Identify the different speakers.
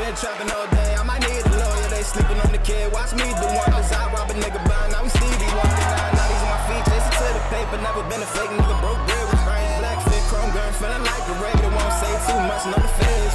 Speaker 1: Been trapping all day, I might need a lawyer. They sleeping on the kid, watch me do one. Cause I rob a nigga blind, now we Stevie Wonder. Now, now these on my feet, chasing to the paper. Never been a fake nigga, broke bread with brains. Black fit, chrome gun, feeling like a regular. Won't say too much, no the feds.